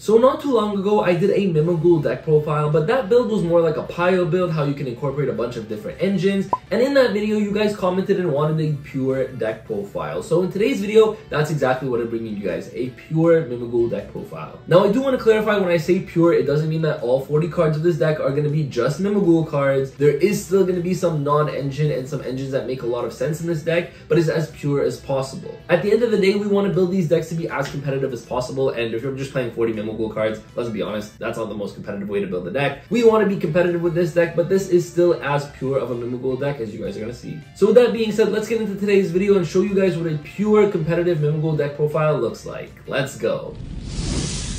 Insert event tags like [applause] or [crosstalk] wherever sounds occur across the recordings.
So not too long ago, I did a Mimighoul deck profile, but that build was more like a pile build, how you can incorporate a bunch of different engines. And in that video, you guys commented and wanted a pure deck profile. So in today's video, that's exactly what I'm bringing you guys, a pure Mimighoul deck profile. Now I do want to clarify when I say pure, it doesn't mean that all 40 cards of this deck are going to be just Mimighoul cards. There is still going to be some non-engine and some engines that make a lot of sense in this deck, but it's as pure as possible. At the end of the day, we want to build these decks to be as competitive as possible, and if you're just playing 40 Mimighoul Mimighoul cards. Let's be honest, that's not the most competitive way to build a deck. We want to be competitive with this deck, but this is still as pure of a Mimighoul deck as you guys are going to see. So with that being said, let's get into today's video and show you guys what a pure competitive Mimighoul deck profile looks like. Let's go.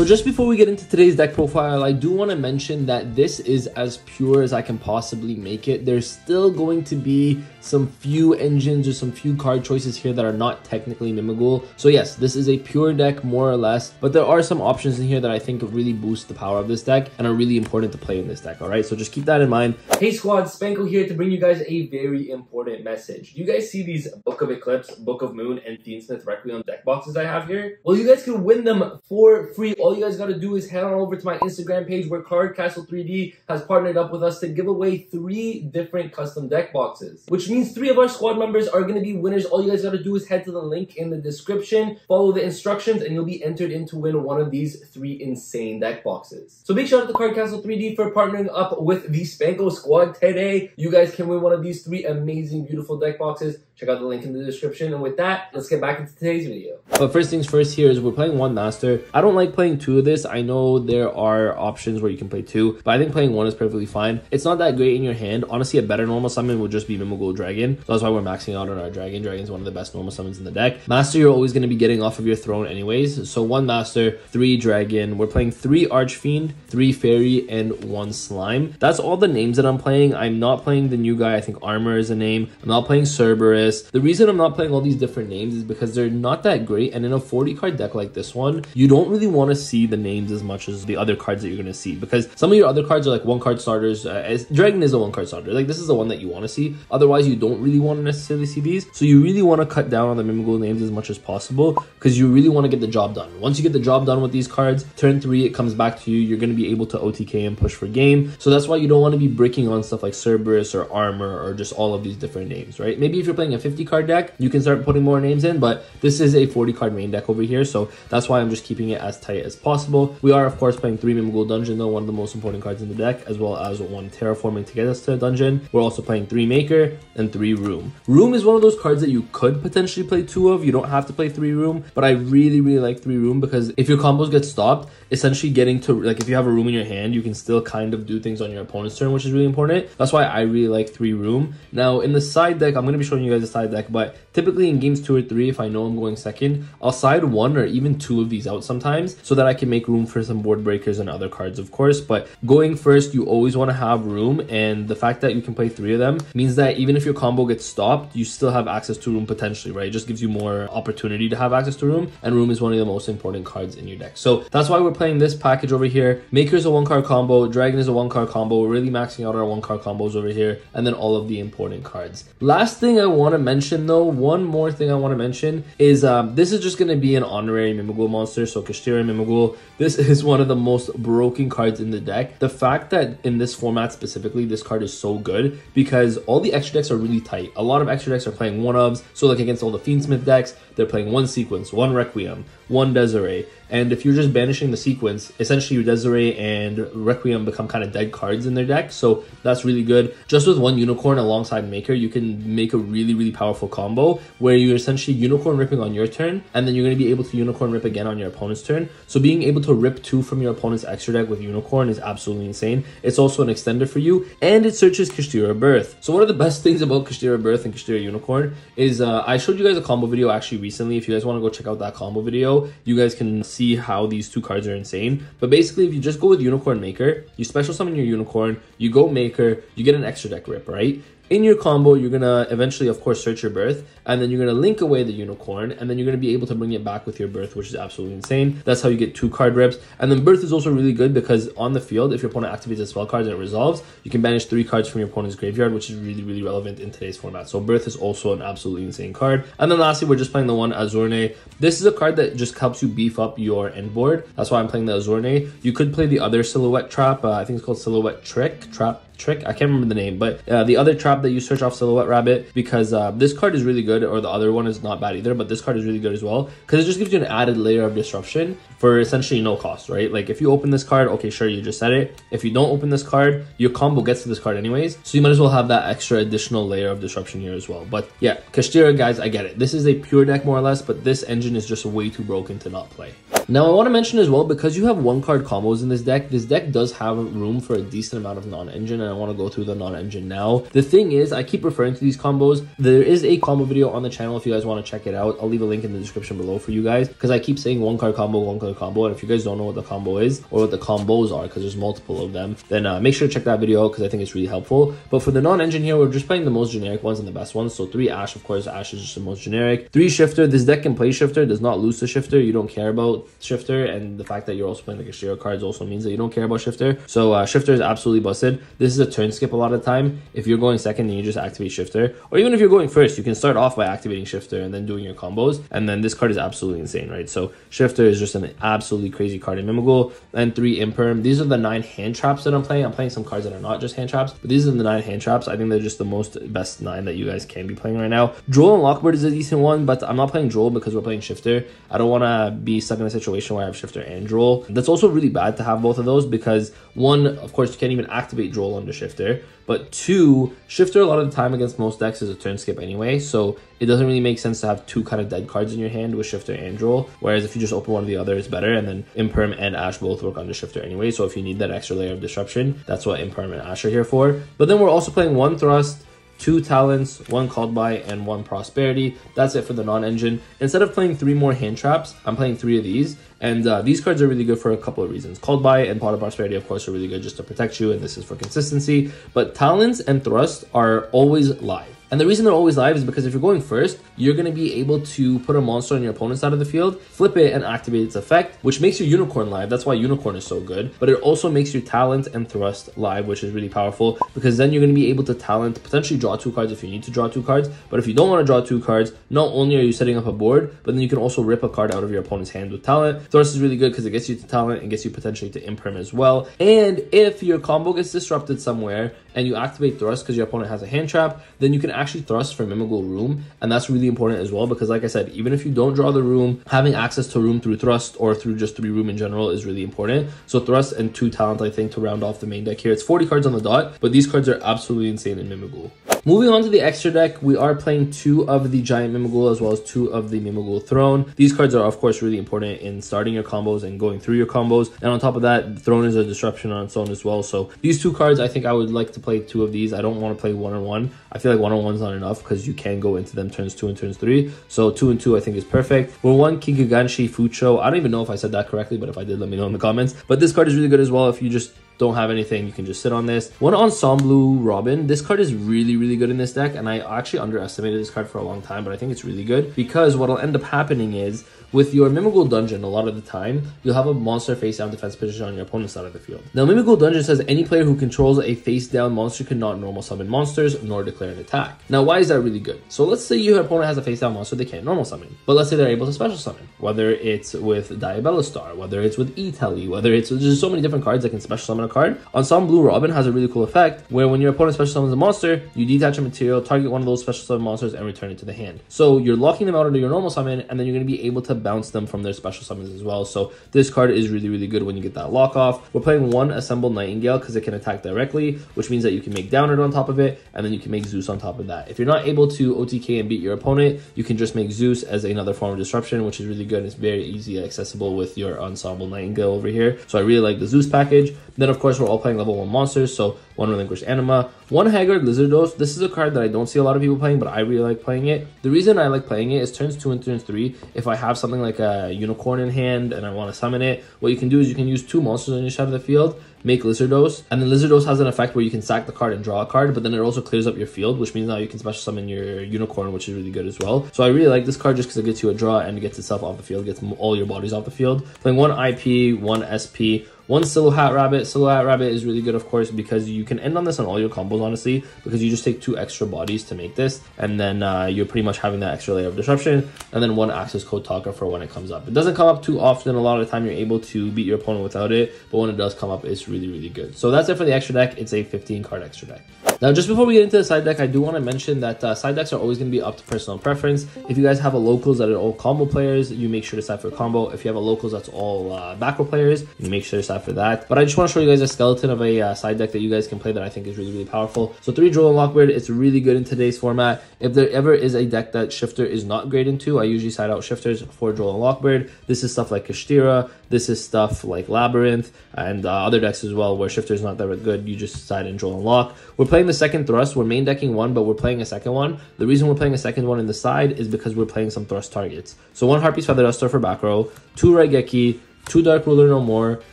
So just before we get into today's deck profile, I do want to mention that this is as pure as I can possibly make it. There's still going to be some few engines or some few card choices here that are not technically Mimighoul. So yes, this is a pure deck more or less, but there are some options in here that I think really boost the power of this deck and are really important to play in this deck, alright? So just keep that in mind. Hey squad, Spanko here to bring you guys a very important message. You guys see these Book of Eclipse, Book of Moon, and Fiendsmith Requiem deck boxes I have here? Well, you guys can win them for free. All you guys gotta do is head on over to my Instagram page where Card Castle 3D has partnered up with us to give away three different custom deck boxes, which means three of our squad members are going to be winners. All you guys got to do is head to the link in the description, follow the instructions, and you'll be entered in to win one of these three insane deck boxes. So big shout out to Card Castle 3D for partnering up with the Spanko squad today. You guys can win one of these three amazing, beautiful deck boxes. Check out the link in the description. And with that, let's get back into today's video. But first things first here is we're playing one master. I don't like playing two of this. I know there are options where you can play two, but I think playing one is perfectly fine. It's not that great in your hand. Honestly, a better normal summon would just be Mimighoul Dragon. So that's why we're maxing out on our Dragon. Dragon is one of the best normal summons in the deck. Master, you're always going to be getting off of your throne anyways. So one Master, three Dragon. We're playing three Archfiend, three Fairy, and one Slime. That's all the names that I'm playing. I'm not playing the new guy. I think Armor is a name. I'm not playing Cerberus. The reason I'm not playing all these different names is because they're not that great. And in a 40 card deck like this one, you don't really want to see the names as much as the other cards that you're going to see because some of your other cards are like one card starters. Uh, Dragon is a one card starter. Like this is the one that you want to see. Otherwise, you don't really want to necessarily see these. So you really want to cut down on the Mimighoul names as much as possible because you really want to get the job done. Once you get the job done with these cards, turn three, it comes back to you. You're going to be able to OTK and push for game. So that's why you don't want to be breaking on stuff like Cerberus or Armor or just all of these different names, right? Maybe if you're playing a 50 card deck, you can start putting more names in, but this is a 40 card main deck over here. So that's why I'm just keeping it as tight as possible. We are, of course, playing three Mimighoul Dungeon, though, one of the most important cards in the deck, as well as one Terraforming to get us to a dungeon. We're also playing three Maker and three Room. Room is one of those cards that you could potentially play two of. You don't have to play three Room, but I really, really like three Room because if your combos get stopped, essentially getting to, like, if you have a Room in your hand, you can still kind of do things on your opponent's turn, which is really important. That's why I really like three Room. Now, in the side deck, I'm going to be showing you guys the side deck, but typically in games two or three, if I know I'm going second, I'll side one or even two of these out sometimes so that I can make room for some board breakers and other cards, of course. But going first, you always want to have room, and the fact that you can play three of them means that even if your combo gets stopped, you still have access to room potentially, right? It just gives you more opportunity to have access to room, and room is one of the most important cards in your deck. So that's why we're playing this package over here. Maker is a one card combo, Dragon is a one card combo. We're really maxing out our one card combos over here, and then all of the important cards. Last thing I want to mention though, one more thing I want to mention is um, this is just going to be an honorary Mimighoul monster. So Kashtira Mimighoul, this [laughs] is one of the most broken cards in the deck. The fact that in this format specifically, this card is so good because all the extra decks are really tight. A lot of extra decks are playing one ofs. So like against all the Fiendsmith decks, they're playing one sequence, one Requiem, one Desiree. And if you're just banishing the sequence, essentially your Desiree and Requiem become kind of dead cards in their deck. So that's really good. Just with one Unicorn alongside Maker, you can make a really, really powerful combo where you're essentially Unicorn ripping on your turn, and then you're going to be able to Unicorn rip again on your opponent's turn. So being able to rip two from your opponent's extra deck with Unicorn is absolutely insane. It's also an extender for you, and it searches Kashtira Birth. So one of the best [laughs] things about Kashtira Birth and Kashtira Unicorn is uh, I showed you guys a combo video actually recently. If you guys want to go check out that combo video, you guys can see how these two cards are insane. But basically, if you just go with Unicorn Maker, you special summon your Unicorn, you go Maker, you get an extra deck rip, right? In your combo, you're gonna eventually, of course, search your birth, and then you're gonna link away the unicorn, and then you're gonna be able to bring it back with your birth, which is absolutely insane. That's how you get two card rips. And then birth is also really good because on the field, if your opponent activates a spell card and it resolves, you can banish three cards from your opponent's graveyard, which is really, really relevant in today's format. So birth is also an absolutely insane card. And then lastly, we're just playing the one Azorne. This is a card that just helps you beef up your end board. That's why I'm playing the Azorne. You could play the other Silhouhatte Trap. Uh, I think it's called Silhouhatte Trick, Trap, trick. I can't remember the name, but uh, the other trap that you search off Silhouhatte Rabbit because uh, this card is really good, or the other one is not bad either, but this card is really good as well because it just gives you an added layer of disruption for essentially no cost, right? Like if you open this card, okay, sure, you just said it. If you don't open this card, your combo gets to this card anyways, so you might as well have that extra additional layer of disruption here as well. But yeah, Kashtira, guys, I get it. This is a pure deck more or less, but this engine is just way too broken to not play. Now, I want to mention as well, because you have one card combos in this deck, this deck does have room for a decent amount of non-engine, and I want to go through the non-engine now. The thing is, I keep referring to these combos. There is a combo video on the channel if you guys want to check it out. I'll leave a link in the description below for you guys, because I keep saying one card combo, one card combo, and if you guys don't know what the combo is, or what the combos are, because there's multiple of them, then uh, make sure to check that video, because I think it's really helpful. But for the non-engine here, we're just playing the most generic ones and the best ones. So three Ash, of course, Ash is just the most generic. Three Shifter, this deck can play Shifter, does not lose the Shifter. You don't care about Shifter, and the fact that you're also playing like a Shiro cards also means that you don't care about Shifter. So uh, Shifter is absolutely busted. This is a turn skip a lot of time. If you're going second and you just activate Shifter, or even if you're going first, you can start off by activating Shifter and then doing your combos. And then this card is absolutely insane, right? So Shifter is just an absolutely crazy card in Mimighoul. And three Imperm. These are the nine hand traps that I'm playing. I'm playing some cards that are not just hand traps, but these are the nine hand traps. I think they're just the most best nine that you guys can be playing right now. Droll and Lockbird is a decent one, but I'm not playing Droll because we're playing Shifter. I don't want to be stuck in a situation where I have Shifter and Droll. That's also really bad to have both of those because one, of course, you can't even activate Droll under Shifter, but two, Shifter a lot of the time against most decks is a turn skip anyway, so it doesn't really make sense to have two kind of dead cards in your hand with Shifter and Droll, whereas if you just open one of the other, it's better, and then Imperm and Ash both work under Shifter anyway, so if you need that extra layer of disruption, that's what Imperm and Ash are here for. But then we're also playing one Thrust, two talents, one called by, and one prosperity. That's it for the non-engine. Instead of playing three more hand traps, I'm playing three of these. And uh, these cards are really good for a couple of reasons. Called by and Pot of Prosperity, of course, are really good just to protect you, and this is for consistency. But talents and thrust are always live. And the reason they're always live is because if you're going first, you're going to be able to put a monster on your opponent's side of the field, flip it, and activate its effect, which makes your Unicorn live. That's why Unicorn is so good. But it also makes your Talent and Thrust live, which is really powerful because then you're going to be able to Talent, potentially draw two cards if you need to draw two cards. But if you don't want to draw two cards, not only are you setting up a board, but then you can also rip a card out of your opponent's hand with Talent. Thrust is really good because it gets you to Talent and gets you potentially to Imperm as well. And if your combo gets disrupted somewhere and you activate Thrust because your opponent has a hand trap, then you can actually Thrust from Mimighoul Room, and that's really important as well because, like I said, even if you don't draw the room, having access to room through thrust or through just three room in general is really important. So thrust and two talent, I think, to round off the main deck here. It's 40 cards on the dot, but these cards are absolutely insane in Mimighoul. Moving on to the extra deck, we are playing two of the Giant Mimighoul as well as two of the Mimighoul Throne. These cards are, of course, really important in starting your combos and going through your combos. And on top of that, Throne is a disruption on its own as well. So these two cards, I think I would like to play two of these. I don't want to play one on one. I feel like one on one is not enough because you can go into them turns two and turns three. So two and two, I think, is perfect. We're one Kigaganshi Fucho. I don't even know if I said that correctly, but if I did, let me know in the comments. But this card is really good as well if you just don't have anything, you can just sit on this. One Ensemble Robin. This card is really, really good in this deck, and I actually underestimated this card for a long time, but I think it's really good because what'll end up happening is with your Mimighoul Dungeon, a lot of the time, you'll have a monster face down defense position on your opponent's side of the field. Now, Mimighoul Dungeon says any player who controls a face down monster cannot normal summon monsters nor declare an attack. Now, why is that really good? So, let's say your opponent has a face down monster they can't normal summon, but let's say they're able to special summon, whether it's with Diabellstar, whether it's with E-Telly, whether it's there's so many different cards that can special summon card. Ensemble Blue Robin has a really cool effect where when your opponent special summons a monster, you detach a material, target one of those special summon monsters, and return it to the hand. So, you're locking them out under your normal summon, and then you're going to be able to bounce them from their special summons as well. So this card is really, really good when you get that lock off. We're playing one Assembled Nightingale because it can attack directly, which means that you can make Downerd on top of it, and then you can make Zeus on top of that. If you're not able to OTK and beat your opponent, you can just make Zeus as another form of disruption, which is really good. It's very easy accessible with your Ensemble Nightingale over here. So I really like the Zeus package. Then, of course, we're all playing level 1 monsters, so one Relinquished Anima, one Haggard Lizardose. This is a card that I don't see a lot of people playing, but I really like playing it. The reason I like playing it is turns 2 and turns 3. If I have something like a Unicorn in hand and I want to summon it, what you can do is you can use two monsters on your side of the field, make Lizardose, and then Lizardose has an effect where you can sack the card and draw a card, but then it also clears up your field, which means now you can special summon your Unicorn, which is really good as well. So I really like this card just because it gets you a draw and it gets itself off the field, gets all your bodies off the field. Playing one IP, one SP, one Silhouhatte Rabbit. Silhouhatte Rabbit is really good, of course, because you can end on this on all your combos, honestly, because you just take two extra bodies to make this, and then uh, you're pretty much having that extra layer of disruption, and then one access code talker for when it comes up. It doesn't come up too often. A lot of the time, you're able to beat your opponent without it, but when it does come up, it's really, really good. So that's it for the extra deck. It's a 15 card extra deck. Now, just before we get into the side deck, I do want to mention that uh, side decks are always going to be up to personal preference. If you guys have a locals that are all combo players, you make sure to side for combo. If you have a locals that's all uh, backrow players, you make sure to side for that. But I just want to show you guys a skeleton of a uh, side deck that you guys can play that I think is really, really powerful. So three Droll and Lockbird, it's really good in today's format. If there ever is a deck that Shifter is not great into, I usually side out Shifters for Droll and Lockbird. This is stuff like Kashtira, this is stuff like Labyrinth, and uh, other decks as well where Shifter is not that good. You just side in Droll and Lock. We're playing the second thrust. We're main decking one, but we're playing a second one. The reason we're playing a second one in the side is because we're playing some thrust targets. So one Harpy's Feather Duster for back row, two Raigeki, two Dark Ruler No More,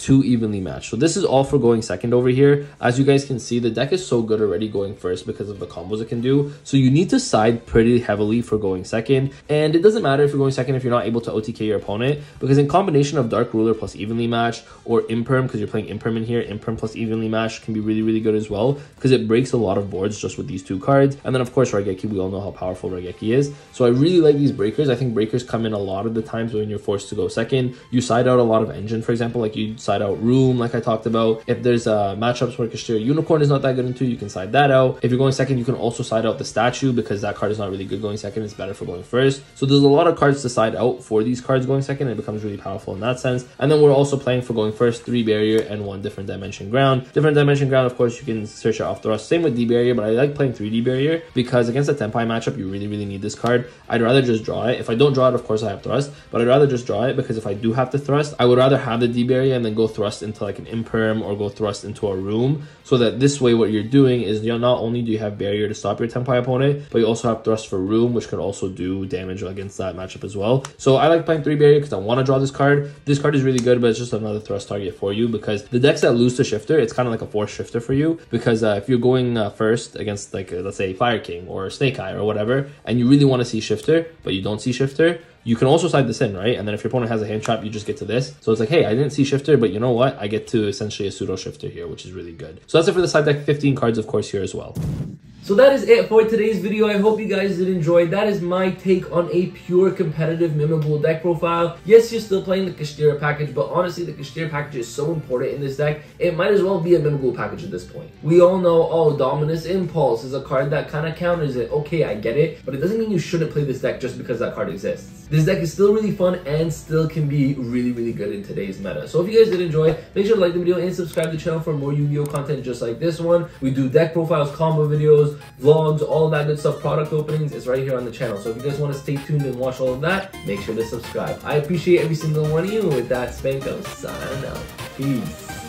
two evenly matched. So this is all for going second over here. As you guys can see, the deck is so good already going first because of the combos it can do. So you need to side pretty heavily for going second. And it doesn't matter if you're going second if you're not able to OTK your opponent because in combination of Dark Ruler plus evenly matched or Imperm because you're playing Imperm in here, Imperm plus evenly matched can be really, really good as well because it breaks a lot of boards just with these two cards. And then of course Raigeki, we all know how powerful Raigeki is. So I really like these breakers. I think breakers come in a lot of the times when you're forced to go second. You side out a lot of engine, for example, like you side out Room, like I talked about. If there's uh, matchups where Kashtira Unicorn is not that good into, you can side that out. If you're going second, you can also side out the statue because that card is not really good going second. It's better for going first. So there's a lot of cards to side out for these cards going second. It becomes really powerful in that sense. And then we're also playing for going first, three barrier and one different dimension ground. Different dimension ground, of course, you can search it off the thrust. Same with D barrier, but I like playing 3D barrier because against a Tenpai matchup, you really, really need this card. I'd rather just draw it. If I don't draw it, of course, I have thrust, but I'd rather just draw it because if I do have to thrust, I would rather have the D barrier and then go thrust into like an imperm or go thrust into a room so that this way what you're doing is you know, not only do you have barrier to stop your Tenpai opponent, but you also have thrust for room, which can also do damage against that matchup as well. So I like playing three barrier because I want to draw this card. This card is really good, but it's just another thrust target for you because the decks that lose to shifter, it's kind of like a force shifter for you because uh, if you're going uh, first against like uh, let's say Fire King or Snake Eye or whatever, and you really want to see shifter, but you don't see shifter, you can also side this in, right? And then if your opponent has a hand trap, you just get to this. So it's like, hey, I didn't see shifter, but you know what? I get to essentially a pseudo shifter here, which is really good. So that's it for the side deck. 15 cards, of course, here as well. So that is it for today's video. I hope you guys did enjoy. That is my take on a pure competitive Mimighoul deck profile. Yes, you're still playing the Kashtira package, but honestly, the Kashtira package is so important in this deck, it might as well be a Mimighoul package at this point. We all know, oh, Dominus Impulse is a card that kind of counters it. Okay, I get it, but it doesn't mean you shouldn't play this deck just because that card exists. This deck is still really fun and still can be really, really good in today's meta. So if you guys did enjoy, make sure to like the video and subscribe to the channel for more Yu-Gi-Oh content just like this one. We do deck profiles, combo videos, vlogs, all that good stuff, product openings. It's right here on the channel. So if you guys want to stay tuned and watch all of that, make sure to subscribe. I appreciate every single one of you. With that, Spanko, signing out. Peace.